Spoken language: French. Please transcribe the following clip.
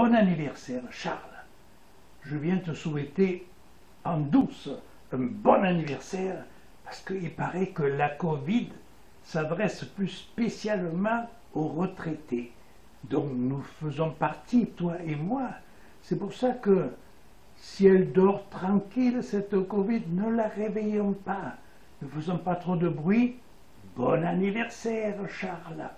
Bon anniversaire, Charles. Je viens te souhaiter en douce un bon anniversaire parce qu'il paraît que la Covid s'adresse plus spécialement aux retraités dont nous faisons partie, toi et moi. C'est pour ça que si elle dort tranquille, cette Covid, ne la réveillons pas. Ne faisons pas trop de bruit. Bon anniversaire, Charles.